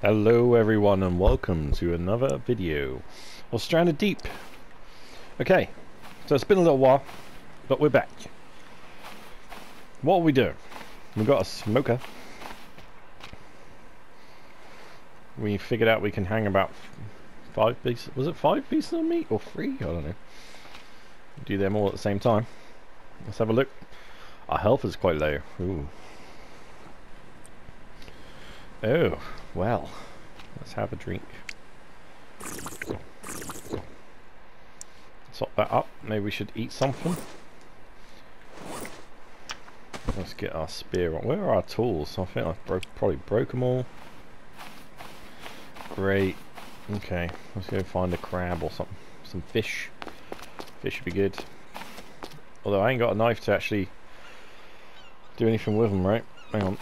Hello everyone and welcome to another video of Stranded Deep. Okay, so it's been a little while, but we're back. What are we doing? We've got a smoker. We figured out we can hang about five pieces. Was it five pieces of meat or three? I don't know. Do them all at the same time. Let's have a look. Our health is quite low. Ooh. Oh, well. Let's have a drink. Top that up. Maybe we should eat something. Let's get our spear on. Where are our tools? I think I broke, probably broke them all. Great. Okay, let's go find a crab or something. Some fish. Fish would be good. Although I ain't got a knife to actually do anything with them, right? Hang on.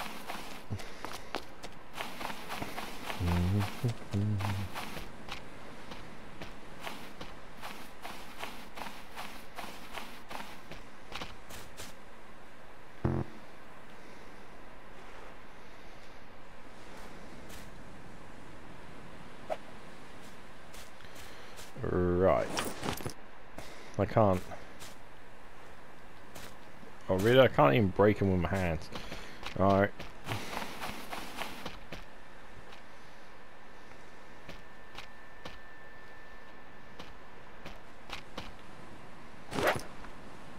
Right. I can't. Oh really? I can't even break them with my hands. Alright.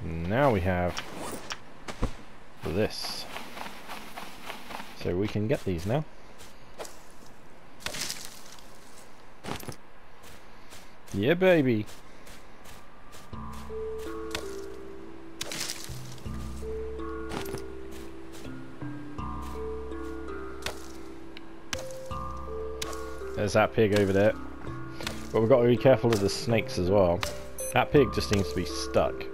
Now we have this. So we can get these now. Yeah, baby. There's that pig over there. But we've got to be careful of the snakes as well. That pig just seems to be stuck.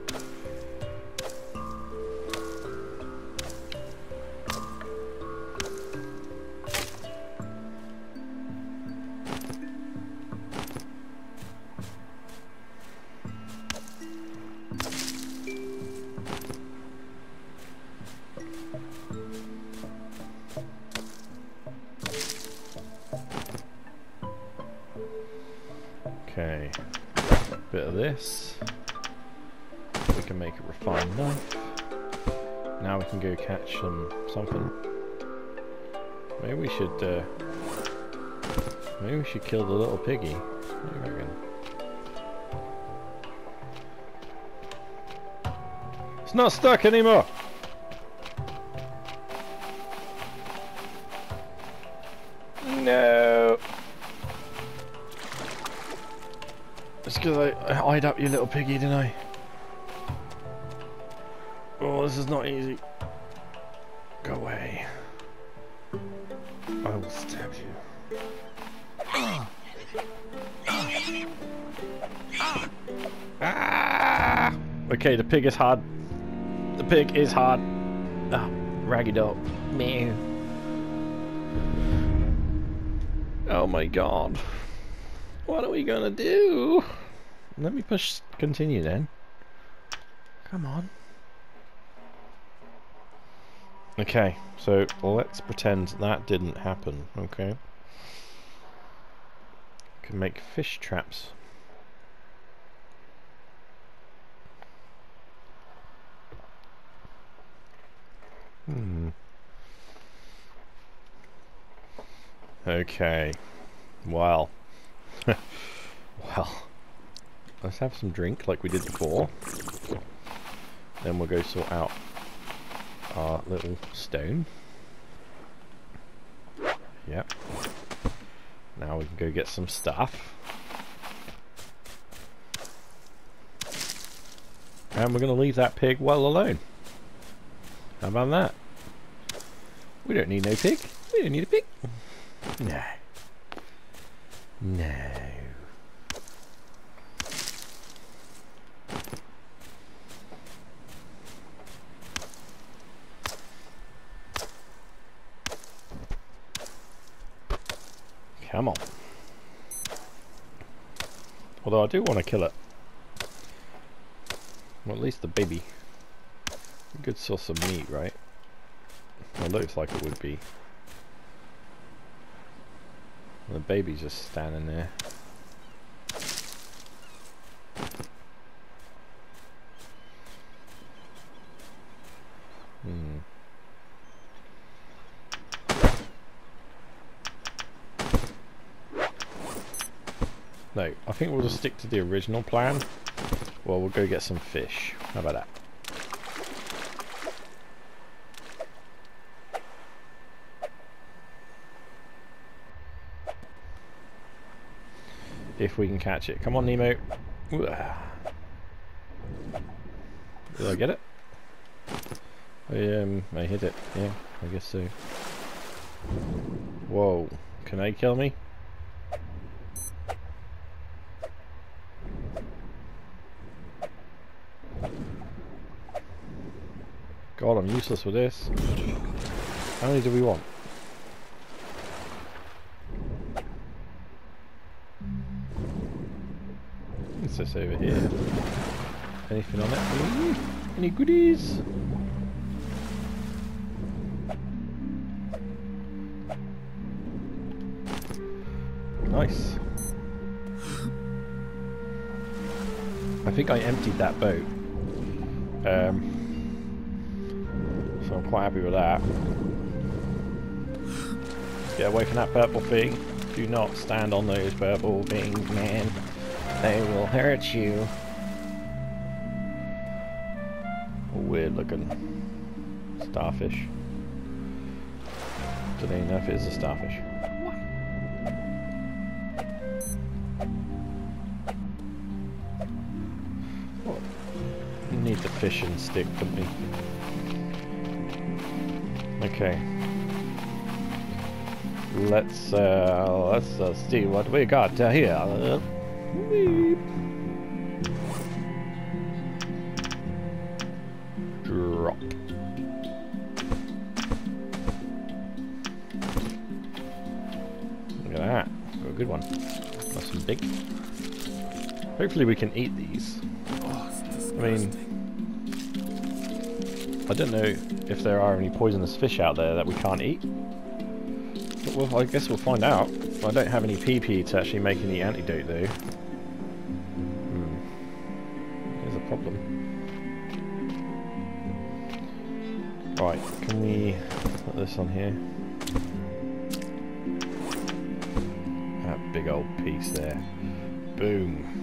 Okay, bit of this. We can make a refined knife. Now we can go catch some something. Maybe we should. Uh, maybe we should kill the little piggy. What do you reckon? It's not stuck anymore. Because I, I eyed up your little piggy, didn't I? Oh, this is not easy. Go away. I will stab you. Ah! Okay, the pig is hard. The pig is hard. Ah, raggy dog. Meow. Oh my god. What are we gonna do? Let me push continue then. Come on. Okay, so let's pretend that didn't happen, okay? Can make fish traps. Hmm. Okay. Well. well. Let's have some drink like we did before. Then we'll go sort out our little stone. Yep. Now we can go get some stuff. And we're going to leave that pig well alone. How about that? We don't need no pig. We don't need a pig. No. No. Come on. Although I do want to kill it. Well, at least the baby. A good source of meat, right? Well, looks like it would be. The baby's just standing there. No, I think we'll just stick to the original plan. Well, we'll go get some fish. How about that? If we can catch it. Come on, Nemo. Did I get it? I, um, I hit it. Yeah, I guess so. Whoa. Can they kill me? God, I'm useless with this. How many do we want? What's this over here? Anything on it? Any goodies? Nice. I think I emptied that boat. Um, so I'm quite happy with that. Get away from that purple thing. Do not stand on those purple things, man. They will hurt you. Weird looking starfish. Don't even know if it is a starfish. Need the fishing stick, don't? Okay. Let's uh, let's uh, see what we got uh, here. Uh, Drop. Look at that. Got a good one. Nice and big. Hopefully we can eat these. I mean, I don't know if there are any poisonous fish out there that we can't eat. But well, I guess we'll find out. I don't have any Pipi to actually make any antidote though. Hmm. There's a problem. Right, can we put this on here? That big old piece there. Boom.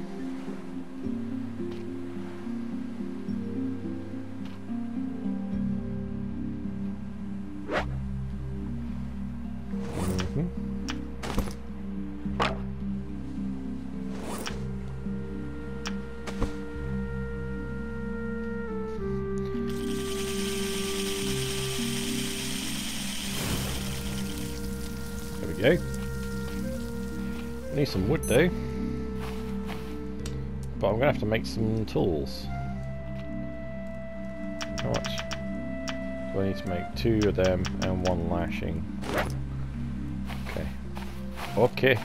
Make some tools. How much? I need to make two of them and one lashing? Okay. Okay.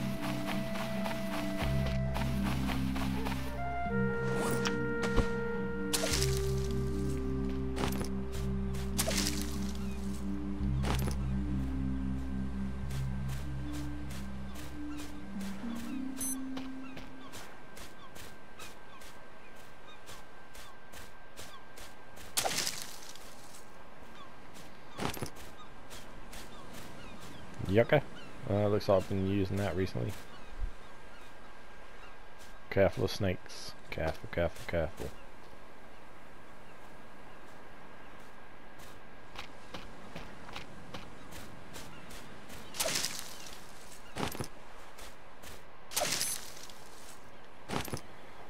Yucca. Uh, looks like I've been using that recently. Careful of snakes. Careful, careful, careful.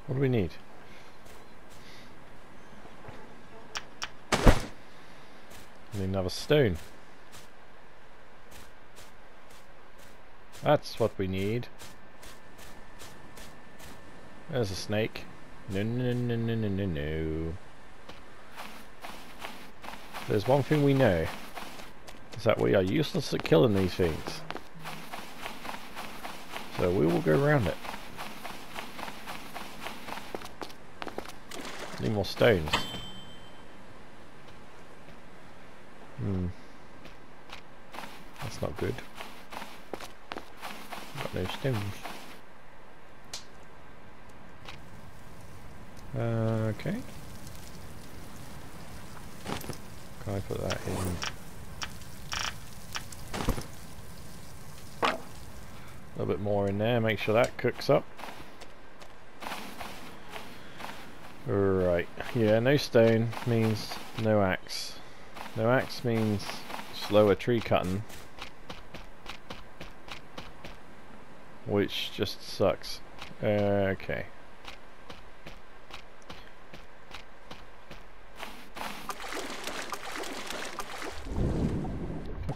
What do we need? We need another stone. That's what we need. There's a snake. No, no, no, no, no, no, no. There's one thing we know. Is that we are useless at killing these things. So we will go around it. Need more stones. Hmm. That's not good stones. Okay. Can I put that in? A little bit more in there, make sure that cooks up. Right, yeah, no stone means no axe. No axe means slower tree cutting. Which just sucks. Okay.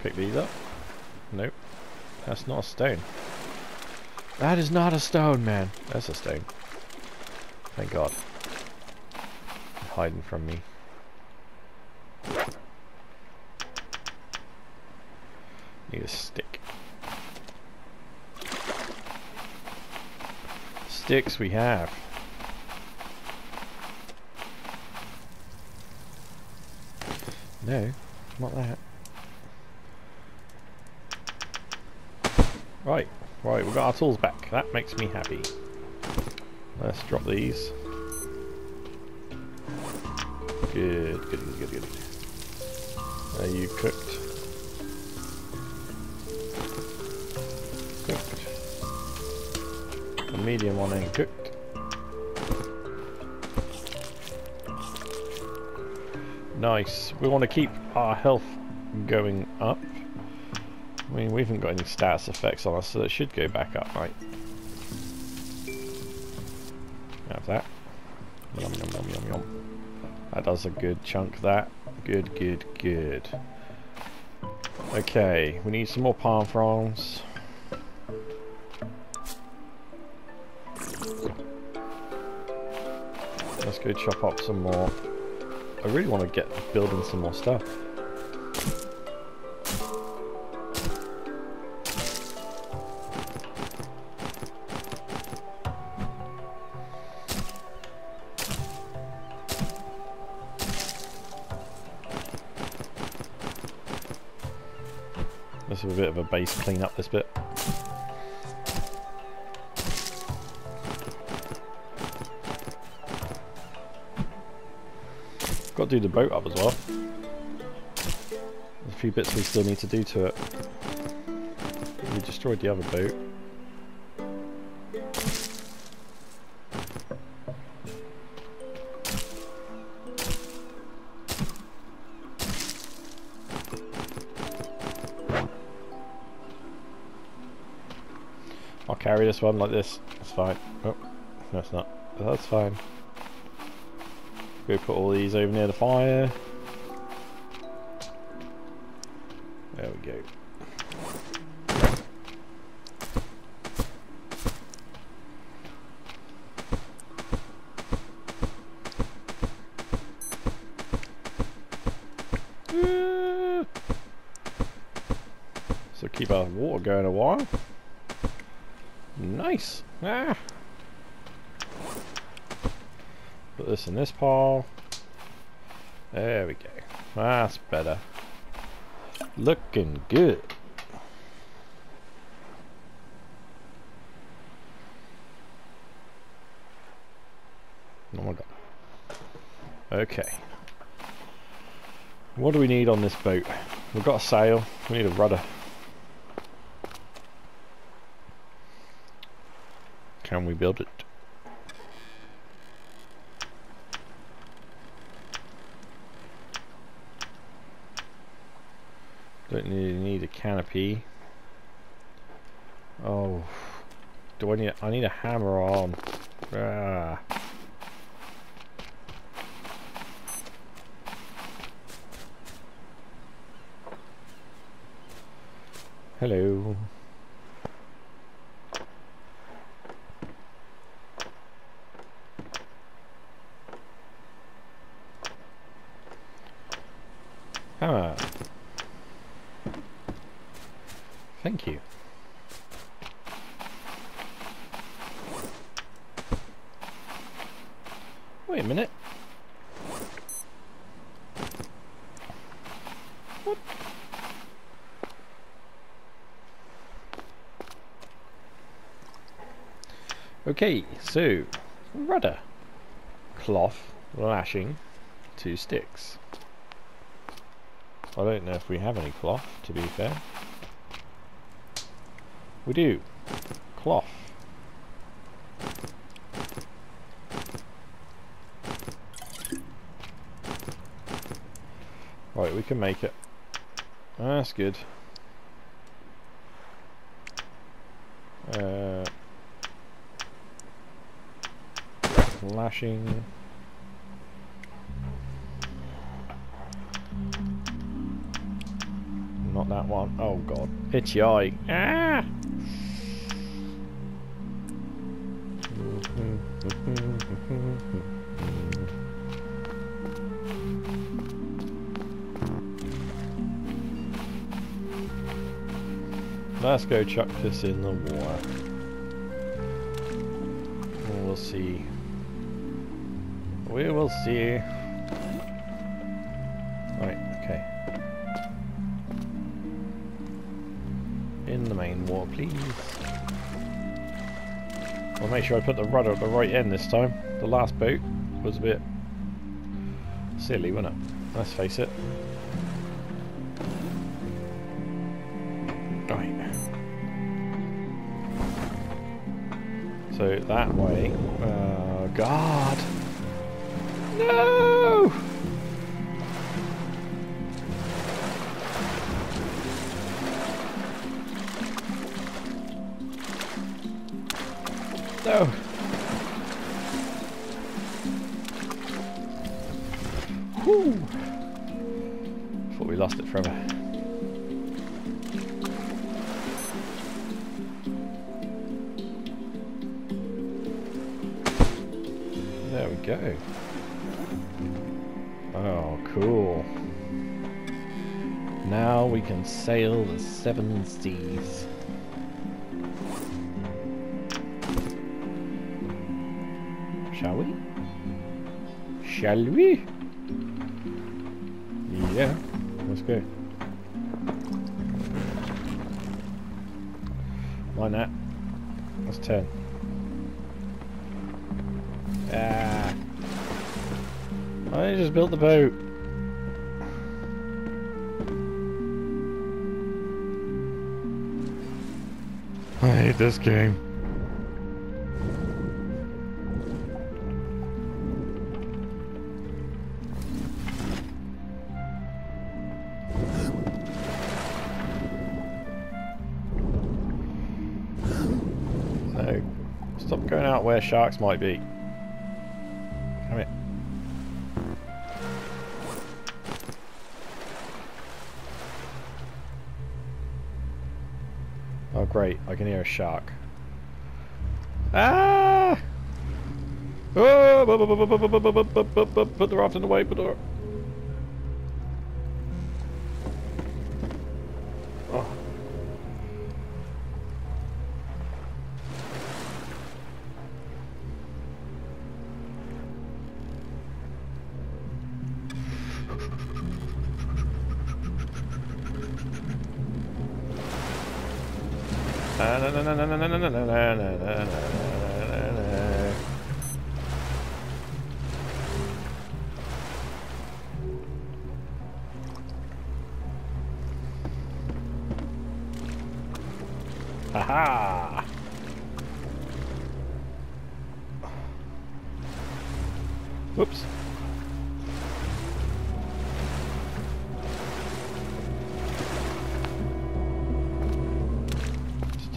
pick these up. Nope. That's not a stone. That is not a stone, man. That's a stone. Thank God. Hiding from me. Need a stick. Sticks we have. No, not that. Right, right, we've got our tools back. That makes me happy. Let's drop these. Good, good, good, good, good. Are you cooked? Medium one ain't cooked. Nice. We want to keep our health going up. I mean, we haven't got any status effects on us, so it should go back up, right? Have that. Yum, yum, yum, yum, yum. That does a good chunk, that. Good, good, good. Okay, we need some more palm fronds. Go chop up some more. I really want to get building some more stuff. This is a bit of a base clean up this bit. Do the boat up as well. There's a few bits we still need to do to it. We destroyed the other boat. I'll carry this one like this. It's fine. Oh, no it's not. That's fine. Go put all these over near the fire. There we go. So keep our water going a while. Nice. Ah. Put this in this pile. There we go. That's better. Looking good. Oh my god. Okay. What do we need on this boat? We've got a sail. We need a rudder. Can we build it? Don't need, a canopy. Oh, do I need? I need a hammer on. Ah. Hello. Hammer. Thank you. Wait a minute. What? Okay, so rudder, cloth, lashing, two sticks. I don't know if we have any cloth, to be fair. We do. Cloth. Right, we can make it. That's good. Uh, flashing. Not that one. Oh god. Itchy eye. Ah! Let's go chuck this in the water. We'll see. We will see. Right, okay. In the main water, please. I'll make sure I put the rudder at the right end this time. The last boat was a bit silly, wasn't it? Let's face it. That way. Oh God! No! No! Whew! Thought we lost it forever. Seven seas. Shall we? Shall we? Yeah, let's go. Why not? That's 10. Ah. I just built the boat. This game. No. Stop going out where sharks might be. great. I can hear a shark. Ah! Oh, put the raft in the way, put the raft... なななななななななな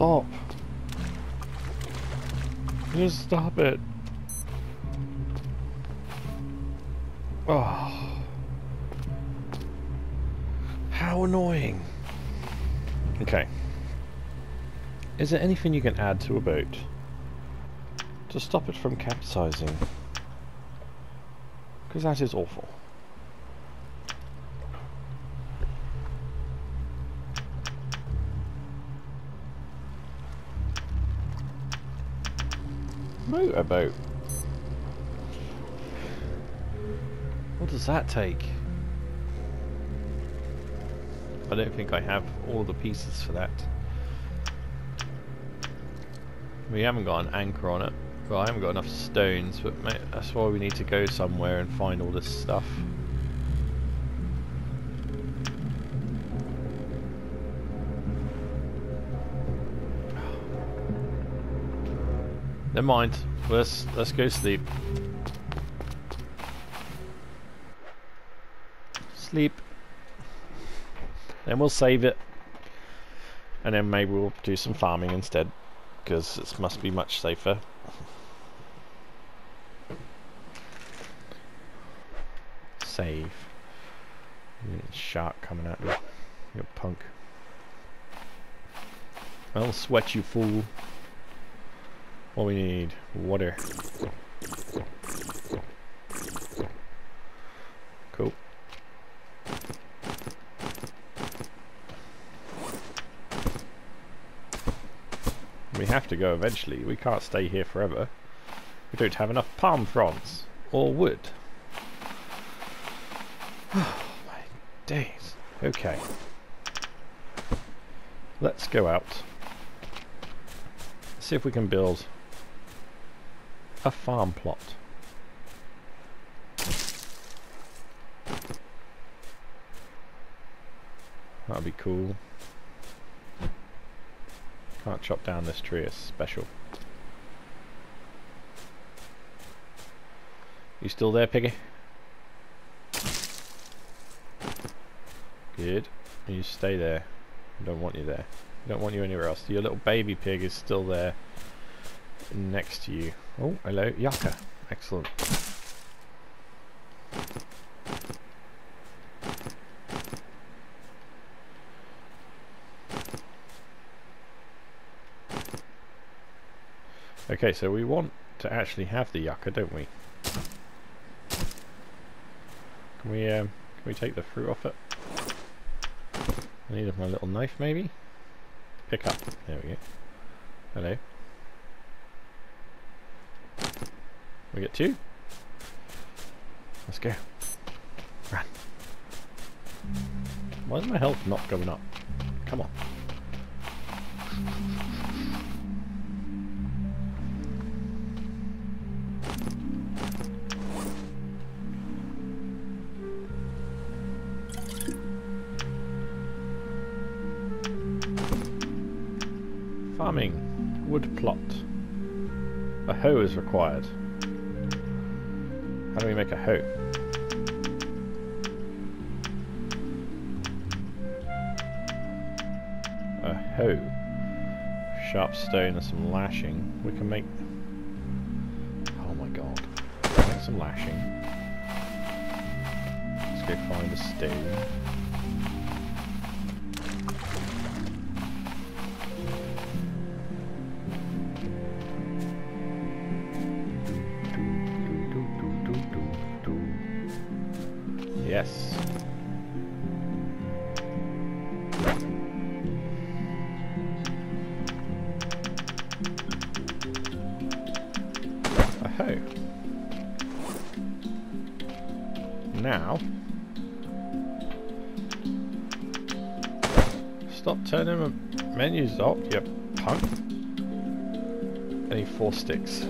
Stop. Just stop it. Oh. How annoying. Okay. Is there anything you can add to a boat to stop it from capsizing? Because that is awful. Motorboat. What does that take? I don't think I have all the pieces for that. We haven't got an anchor on it. Well, I haven't got enough stones, but mate, that's why we need to go somewhere and find all this stuff. Never mind. Let's let's go sleep. Sleep. Then we'll save it. And then maybe we'll do some farming instead. Because it must be much safer. Save. Shark coming at me. You punk. I'll sweat you fool. What we need? Water. Cool. We have to go eventually. We can't stay here forever. We don't have enough palm fronds. Or wood. Oh my days. Okay. Let's go out. See if we can build a farm plot. That'd be cool. Can't chop down this tree, it's special. You still there, Piggy? Good. You stay there. I don't want you there. I don't want you anywhere else. Your little baby pig is still there next to you. Oh, hello, Yucca. Excellent. Okay, so we want to actually have the yucca, don't we? Can we um, can we take the fruit off it? I need my little knife, maybe. Pick up. There we go. Hello. We get two. Let's go. Run. Why is my health not going up? Come on. Farming. Wood plot. A hoe is required. How do we make a hoe? A hoe. Sharp stone and some lashing. We can make... Oh my god. Make some lashing. Let's go find a stone. Menus off, yep, punk. I need four sticks.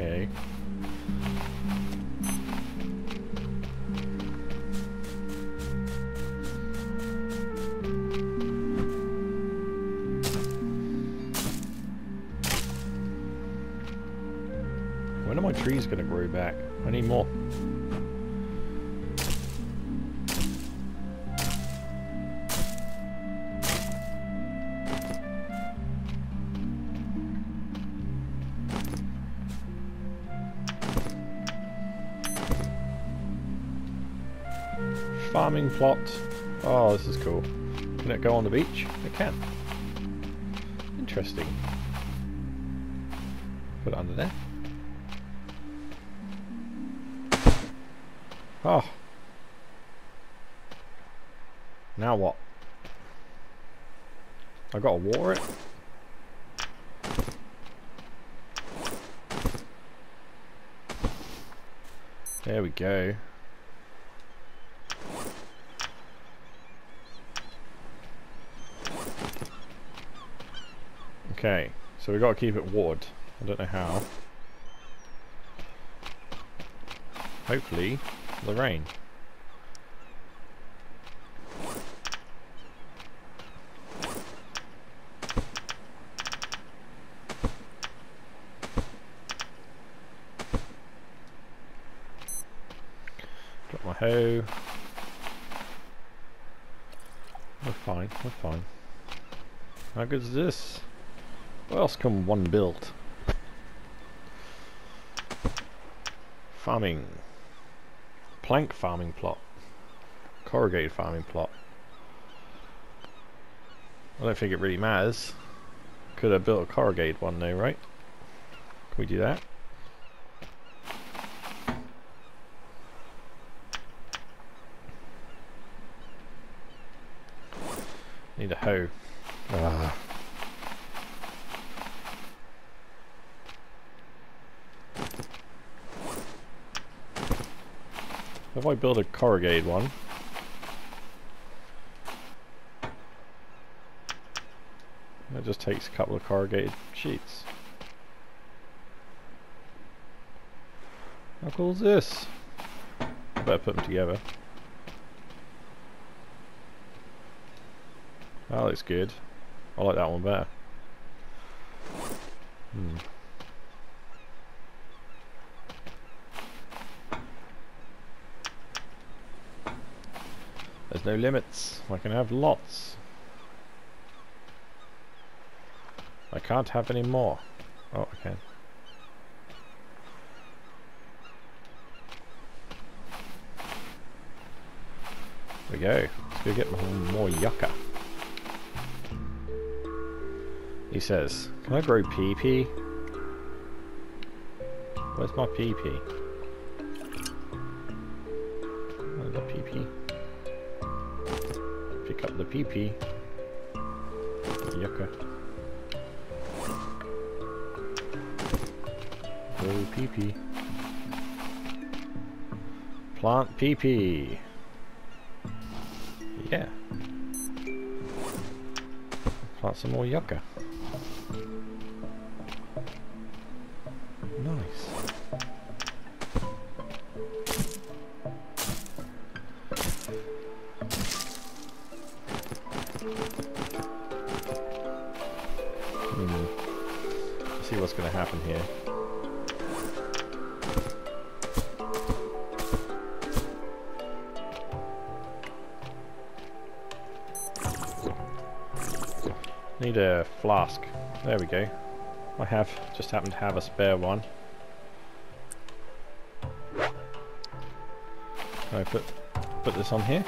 Okay. When are my trees going to grow back? I need more. Plot. Oh, this is cool. Can it go on the beach? It can. Interesting. Put it under there. Oh. Now what? I gotta water it? There we go. Okay, so we've got to keep it watered. I don't know how. Hopefully, the rain. Got my hoe. We're fine, we're fine. How good is this? What else can one build? Farming. Plank farming plot. Corrugated farming plot. I don't think it really matters. Could have built a corrugated one though, right? Can we do that? Need a hoe. Ah. If I build a corrugated one, it just takes a couple of corrugated sheets. How cool is this? Better put them together. That looks good. I like that one better. Hmm. There's no limits. I can have lots. I can't have any more. Oh, I can. There we go. Let's go get more yucca. He says, can I grow pee-pee? Where's my Pipi? Pipi. Yucca. Grow Pipi. Plant Pipi. Yeah. Plant some more yucca. Need a flask. There we go. I have, just happen to have a spare one. I put, put this on here?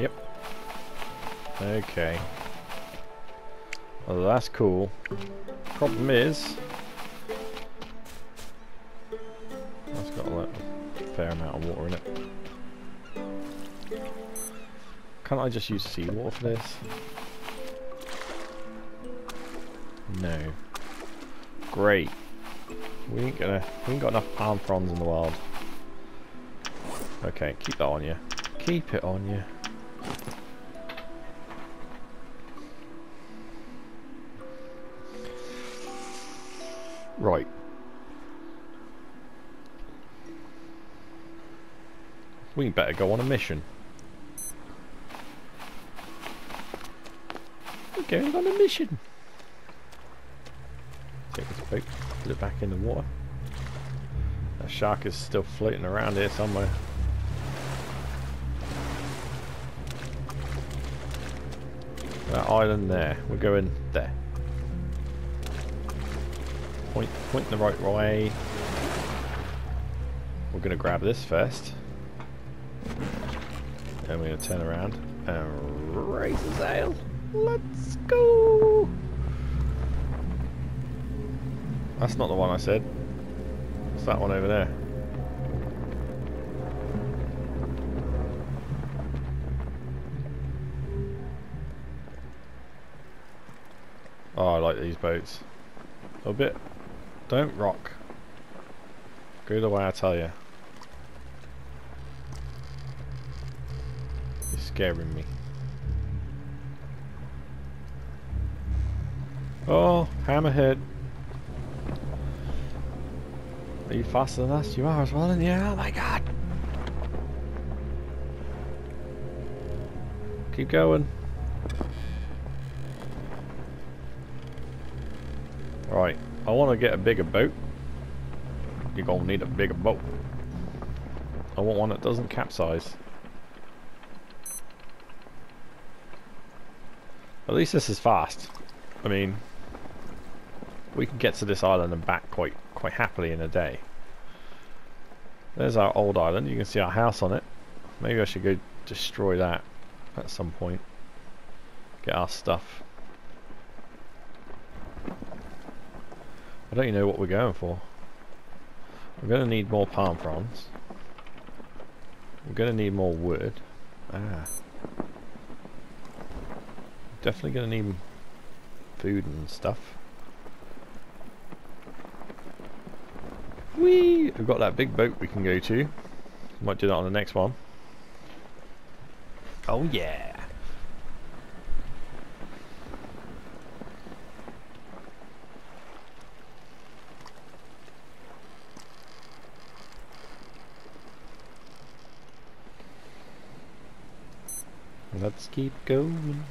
Yep. Okay. Well, that's cool. Problem is, I just use seawater for this? No. Great. We ain't gonna we ain't got enough palm fronds in the world. Okay, keep that on you. Keep it on you. Right. We better go on a mission. Going on a mission. Take this boat, put it back in the water. That shark is still floating around here somewhere. That island there, we're going there. Point, point the right way. We're going to grab this first. And we're going to turn around and raise the sail. Let's go! That's not the one I said. It's that one over there. Oh, I like these boats. A bit. Don't rock. Go the way I tell you. You're scaring me. Oh, hammerhead. Are you faster than us? You are as well, and yeah, oh my god! Keep going. Right, I want to get a bigger boat. You're gonna need a bigger boat. I want one that doesn't capsize. At least this is fast. I mean, we can get to this island and back quite quite happily in a day. There's our old island. You can see our house on it. Maybe I should go destroy that at some point. Get our stuff. I don't even know what we're going for. We're going to need more palm fronds. We're going to need more wood. Ah. Definitely going to need food and stuff. Whee! We've got that big boat we can go to. Might do that on the next one. Oh yeah! Let's keep going.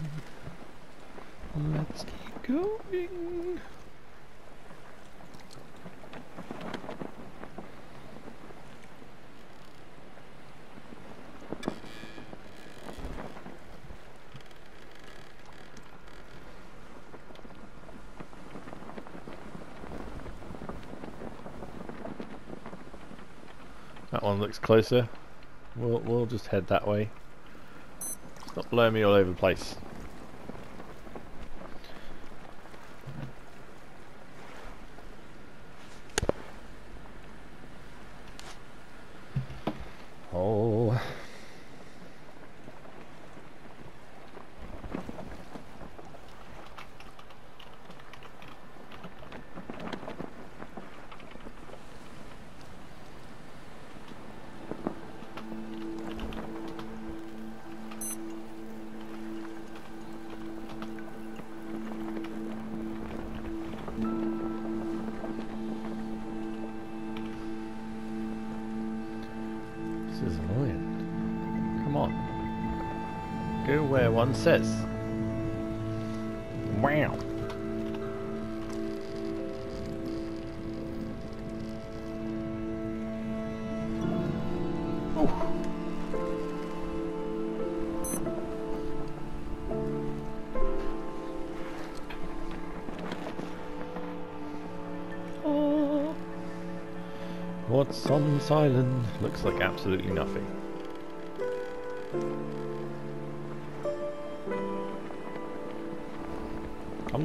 Let's keep going. Looks closer. We'll, we'll just head that way. Stop blowing me all over the place. Go where one says. Wow. What's on this island? Looks like absolutely nothing.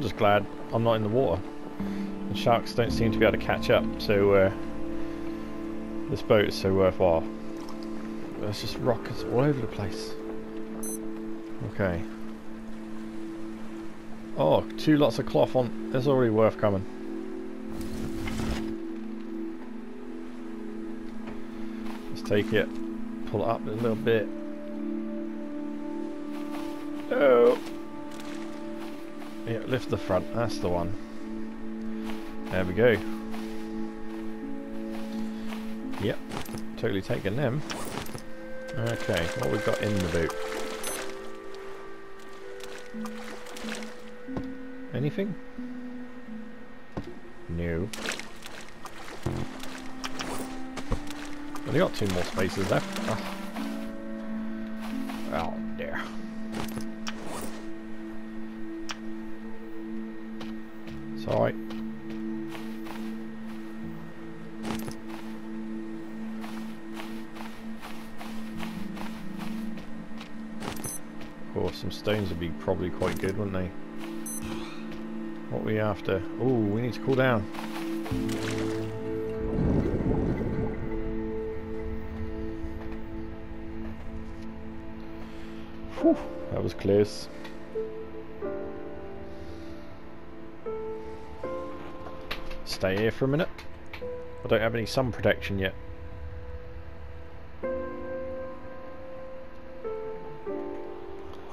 Just glad I'm not in the water. Sharks don't seem to be able to catch up, so uh, this boat is so worthwhile. There's just rockets all over the place. Okay. Oh, two lots of cloth on. It's already worth coming. Let's take it, pull it up a little bit. Lift the front, that's the one. There we go. Yep, totally taking them. Okay, what we got in the boot? Anything? No. Only got two more spaces left. Oh probably quite good, wouldn't they? What we after? Oh, we need to cool down. Whew, that was close. Stay here for a minute. I don't have any sun protection yet.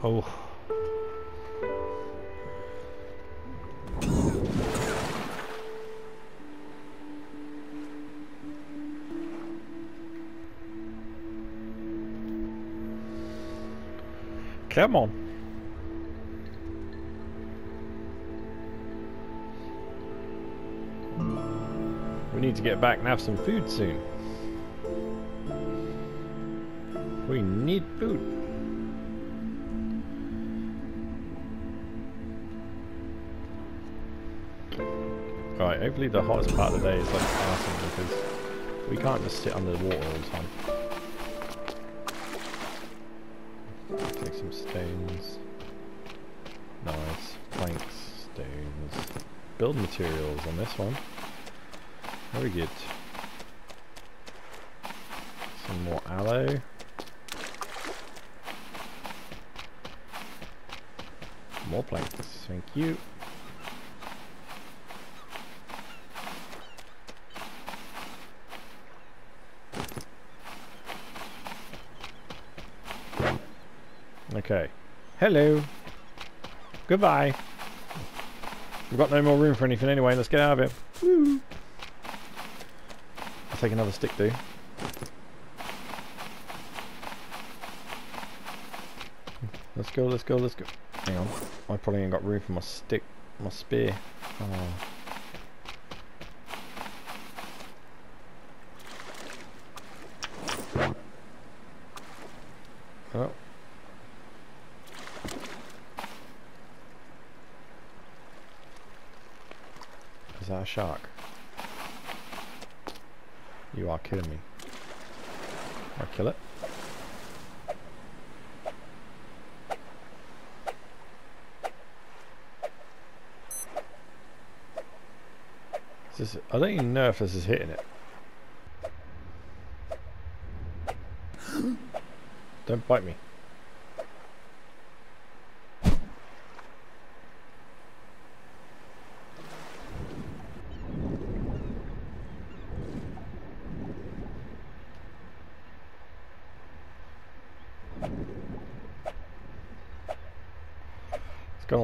Oh. Come on. We need to get back and have some food soon. We need food. Right, hopefully the hottest part of the day is like passing because we can't just sit under the water all the time. Take some stones. Nice. Planks, stones. Build materials on this one. Very good. Some more aloe. More planks, thank you. Okay. Hello. Goodbye. We've got no more room for anything anyway. Let's get out of here. Woo. I'll take another stick, dude. Let's go, let's go, let's go. Hang on. I probably ain't got room for my stick, my spear. Oh. Oh. Shark? You are kidding me. I kill it. Is this, I don't even know if this is hitting it. Don't bite me.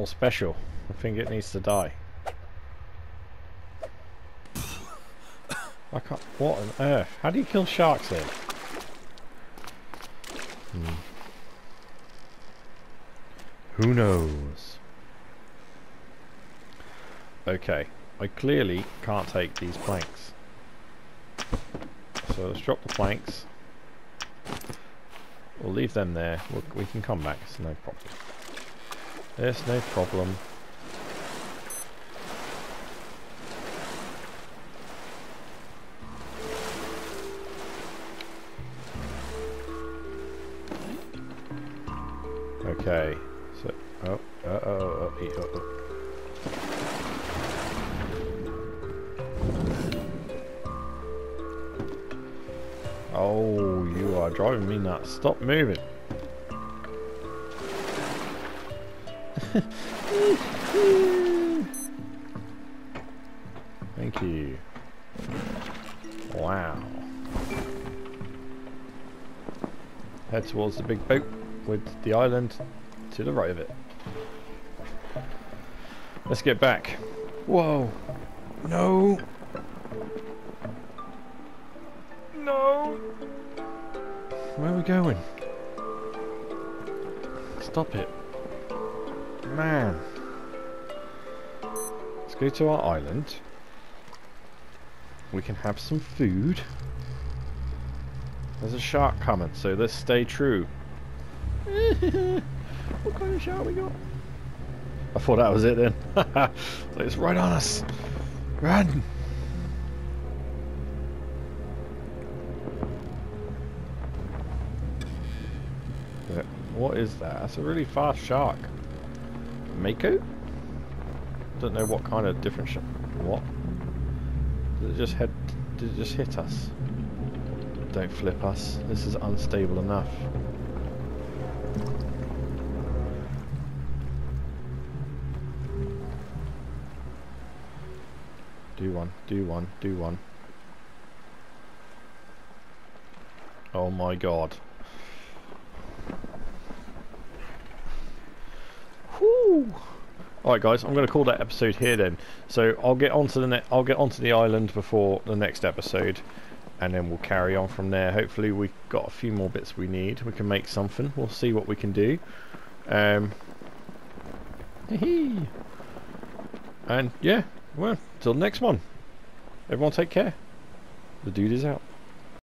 Special. I think it needs to die. I can't. What on earth? How do you kill sharks then? Hmm. Who knows? Okay, I clearly can't take these planks. So let's drop the planks. We'll leave them there. We'll, we can come back. It's no problem. There's no problem. Okay. So, oh, uh oh, oh, oh, oh, oh. Oh, you are driving me nuts. Stop moving. Thank you. Wow. Head towards the big boat with the island to the right of it. Let's get back. Whoa. No. No. Where are we going? Stop it. Man. Let's go to our island. We can have some food. There's a shark coming, so let's stay true. what kind of shark we got? I thought that was it then. it's right on us. Run! What is that? That's a really fast shark. Mako? Don't know what kind of different. What? Did it just head? Did it just hit us? Don't flip us. This is unstable enough. Do one, do one, do one. Oh my god. Alright guys, I'm going to call that episode here then. So I'll get onto the I'll get onto the island before the next episode and then we'll carry on from there. Hopefully we've got a few more bits we need. We can make something. We'll see what we can do. Um, and yeah, well, till next one. Everyone take care. The dude is out.